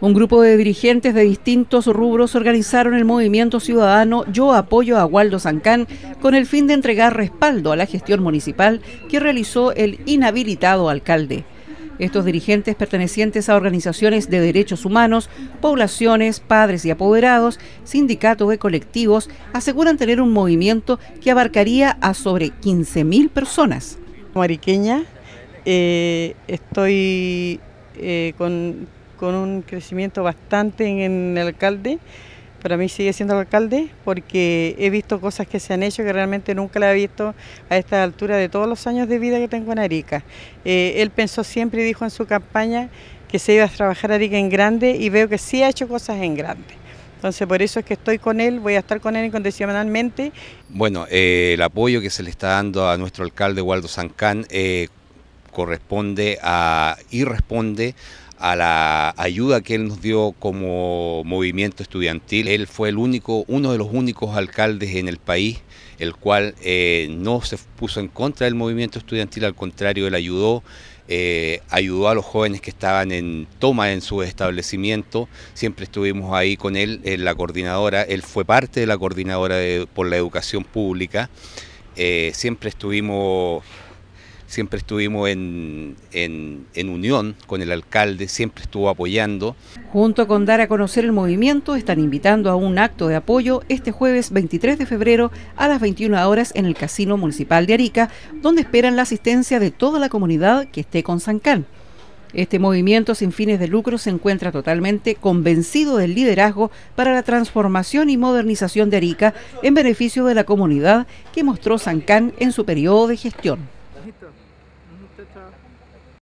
Un grupo de dirigentes de distintos rubros organizaron el movimiento ciudadano Yo apoyo a Waldo Zancán con el fin de entregar respaldo a la gestión municipal que realizó el inhabilitado alcalde. Estos dirigentes pertenecientes a organizaciones de derechos humanos, poblaciones, padres y apoderados, sindicatos y colectivos aseguran tener un movimiento que abarcaría a sobre 15.000 personas. Mariqueña, eh, estoy eh, con con un crecimiento bastante en el alcalde. Para mí sigue siendo el alcalde porque he visto cosas que se han hecho que realmente nunca la he visto a esta altura de todos los años de vida que tengo en Arica. Eh, él pensó siempre y dijo en su campaña que se iba a trabajar Arica en grande y veo que sí ha hecho cosas en grande. Entonces por eso es que estoy con él, voy a estar con él incondicionalmente. Bueno, eh, el apoyo que se le está dando a nuestro alcalde Waldo Sancán eh, corresponde a y responde a la ayuda que él nos dio como movimiento estudiantil. Él fue el único, uno de los únicos alcaldes en el país el cual eh, no se puso en contra del movimiento estudiantil, al contrario, él ayudó, eh, ayudó a los jóvenes que estaban en toma en su establecimiento, siempre estuvimos ahí con él en la coordinadora, él fue parte de la coordinadora por la educación pública, eh, siempre estuvimos siempre estuvimos en, unión con el alcalde, siempre estuvo apoyando. Junto con dar a conocer el movimiento, están invitando a un acto de apoyo este jueves 23 de febrero a las 21 horas en el Casino Municipal de Arica, donde esperan la asistencia de toda la comunidad que esté con Sancán. Este movimiento sin fines de lucro se encuentra totalmente convencido del liderazgo para la transformación y modernización de Arica en beneficio de la comunidad que mostró Sancán en su periodo de gestión.